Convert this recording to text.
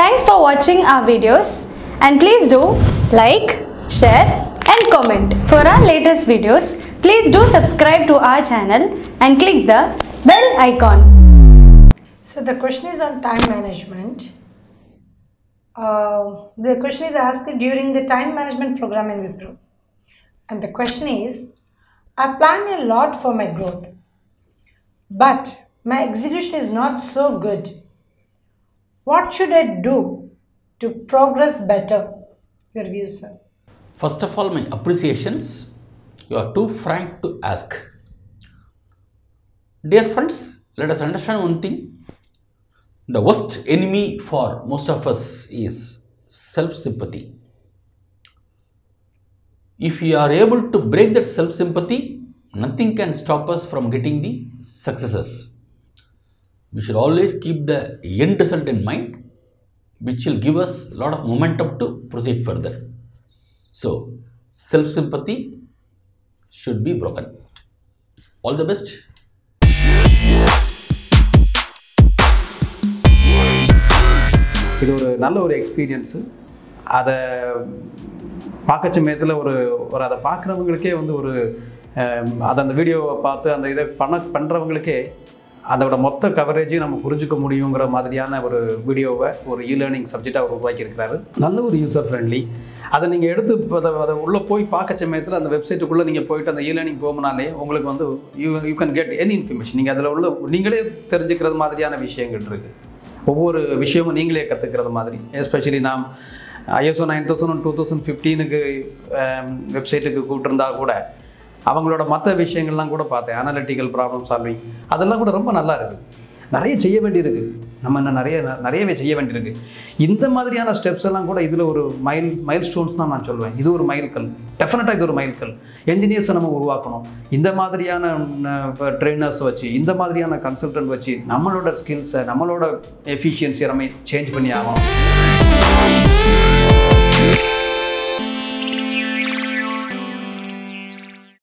Thanks for watching our videos and please do like, share and comment. For our latest videos, please do subscribe to our channel and click the bell icon. So the question is on time management. Uh, the question is asked during the time management program in Wipro. And the question is I plan a lot for my growth, but my execution is not so good. What should I do to progress better? Your views, sir. First of all, my appreciations. You are too frank to ask. Dear friends, let us understand one thing. The worst enemy for most of us is self sympathy. If we are able to break that self sympathy, nothing can stop us from getting the successes. We should always keep the end result in mind, which will give us a lot of momentum to proceed further. So, self sympathy should be broken. All the best. இது ஒரு நல்ல ஒரு experience அதை பார்க்க சமயத்தில் ஒரு ஒரு அதை பார்க்குறவங்களுக்கே வந்து ஒரு அஹ், அதை அந்த வீடியோவை பார்த்து அந்த இதை பண்ண பண்ணுறவங்களுக்கே அதோட மொத்த கவரேஜையும் நம்ம புரிஞ்சுக்க முடியுங்கிற மாதிரியான ஒரு வீடியோவை ஒரு இ லேர்னிங் சப்ஜெக்டாக அவர் உருவாக்கியிருக்கிறாரு. நல்ல ஒரு யூசர் ஃப்ரெண்ட்லி அதை நீங்கள் எடுத்து அதை அதை உள்ளே போய் பார்க்க சமயத்தில் அந்த வெப்சைட்டுக்குள்ளே நீங்கள் போயிட்டு அந்த இ லேர்னிங் போகும்போனாலே உங்களுக்கு வந்து you you can get any information நீங்கள் அதில் உள்ள நீங்களே தெரிஞ்சுக்கிறது மாதிரியான விஷயங்கள் இருக்குது ஒவ்வொரு விஷயமும் நீங்களே கற்றுக்கிறது மாதிரி. எஸ்பெஷலி நாம் ISO nine thousand two thousand ஃபிஃப்டீனுக்கு வெப்சைட்டுக்கு கூப்பிட்டுருந்தா கூட அவங்களோட மற்ற விஷயங்கள்லாம் கூட பார்த்தேன். அனாலிட்டிக்கல் ப்ராப்ளம் சால்விங் அதெல்லாம் கூட ரொம்ப நல்லா இருக்குது நிறைய செய்ய வேண்டியிருக்கு. நம்ம இன்னும் நிறைய நிறையவே செய்ய வேண்டியிருக்கு. இந்த மாதிரியான ஸ்டெப்ஸ் எல்லாம் கூட இதில் ஒரு மைல் மைல் ஸ்டோன்ஸ் தான் நான் சொல்லுவேன் இது ஒரு மைல்கல் டெஃபினட்டாக இது ஒரு மைல்கல் என்ஜினியர்ஸை நம்ம உருவாக்கணும். இந்த மாதிரியான ட்ரெயினர்ஸ் வச்சு இந்த மாதிரியான கன்சல்டன்ட் வச்சு நம்மளோட ஸ்கில்ஸை நம்மளோட எஃபிஷியன்சியை நம்ம சேஞ்ச் பண்ணி ஆகணும்.